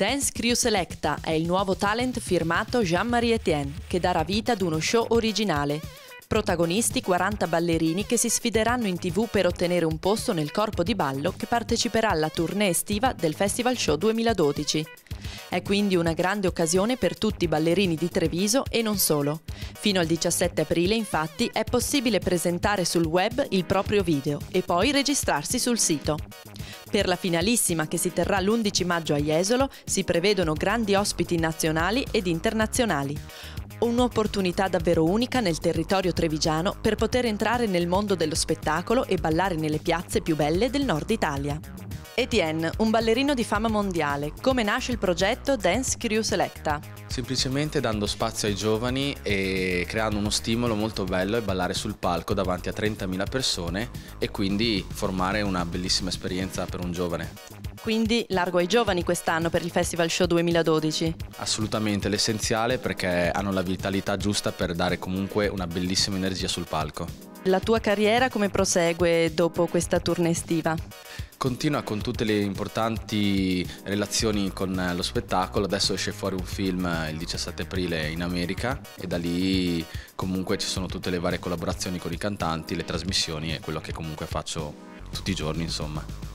Dance Crew Selecta è il nuovo talent firmato Jean-Marie Etienne, che darà vita ad uno show originale. Protagonisti 40 ballerini che si sfideranno in tv per ottenere un posto nel corpo di ballo che parteciperà alla tournée estiva del Festival Show 2012. È quindi una grande occasione per tutti i ballerini di Treviso e non solo. Fino al 17 aprile infatti è possibile presentare sul web il proprio video e poi registrarsi sul sito. Per la finalissima che si terrà l'11 maggio a Jesolo si prevedono grandi ospiti nazionali ed internazionali. Un'opportunità davvero unica nel territorio trevigiano per poter entrare nel mondo dello spettacolo e ballare nelle piazze più belle del nord Italia. Etienne, un ballerino di fama mondiale, come nasce il progetto Dance Crew Selecta? Semplicemente dando spazio ai giovani e creando uno stimolo molto bello e ballare sul palco davanti a 30.000 persone e quindi formare una bellissima esperienza per un giovane. Quindi largo ai giovani quest'anno per il Festival Show 2012? Assolutamente, l'essenziale perché hanno la vitalità giusta per dare comunque una bellissima energia sul palco. La tua carriera come prosegue dopo questa tournée estiva? Continua con tutte le importanti relazioni con lo spettacolo, adesso esce fuori un film il 17 aprile in America e da lì comunque ci sono tutte le varie collaborazioni con i cantanti, le trasmissioni e quello che comunque faccio tutti i giorni insomma.